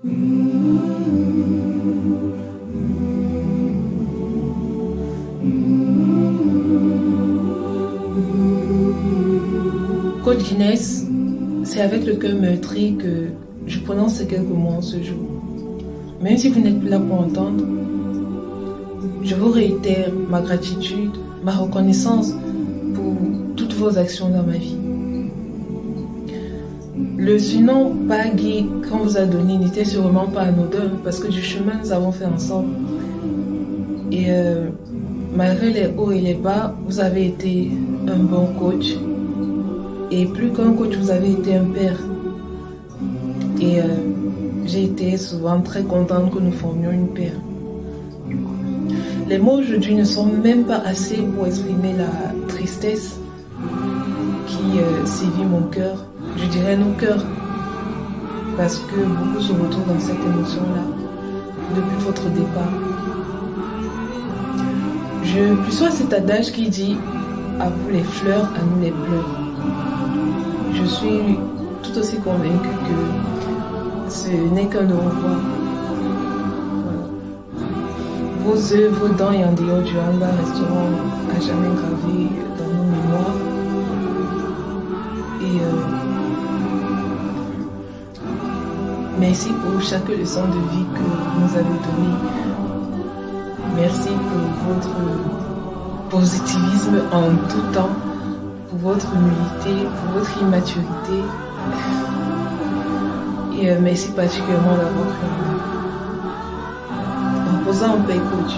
Coach Guinness, c'est avec le cœur meurtri que je prononce quelques mots en ce jour. Même si vous n'êtes plus là pour entendre, je vous réitère ma gratitude, ma reconnaissance pour toutes vos actions dans ma vie. Le surnom Pagui qu'on vous a donné n'était sûrement pas anodin parce que du chemin nous avons fait ensemble. Et euh, malgré les hauts et les bas, vous avez été un bon coach. Et plus qu'un coach, vous avez été un père. Et euh, j'ai été souvent très contente que nous formions une paire. Les mots aujourd'hui ne sont même pas assez pour exprimer la tristesse qui euh, sévit mon cœur. Je dirais nos cœurs. Parce que beaucoup se retrouvent dans cette émotion-là depuis votre départ. Je plus sois cet adage qui dit à vous les fleurs, à nous les pleurs. Je suis tout aussi convaincue que ce n'est qu'un au revoir. Vos œuvres, vos dents et en dehors du hangar resteront à jamais gravées dans nos mémoires. Euh, merci pour chaque leçon de vie que vous nous avez donnée. Merci pour votre positivisme en tout temps, pour votre humilité, pour votre immaturité. Et euh, merci particulièrement d'avoir cru Reposant en paix, coach.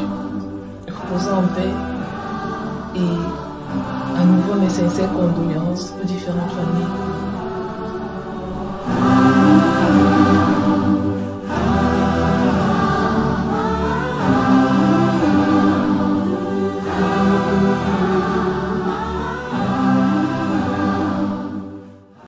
Reposant en paix. Et à nouveau mes sincères condoléances aux différentes familles